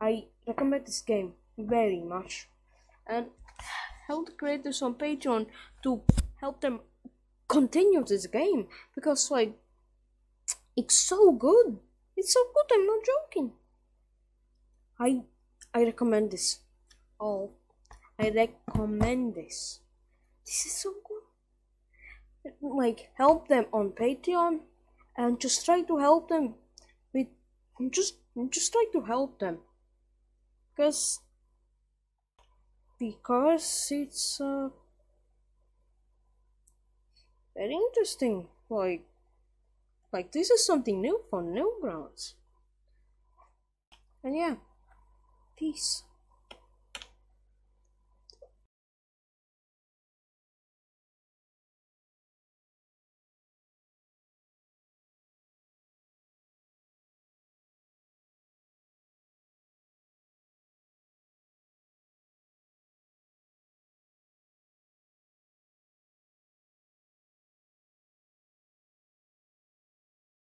I recommend this game very much. And help the creators on Patreon to help them continue this game because like it's so good. It's so good, I'm not joking. I I recommend this. Oh I recommend this. This is so good. Like help them on Patreon and just try to help them with just just try to help them because because it's uh, very interesting like like this is something new for newgrounds. And yeah peace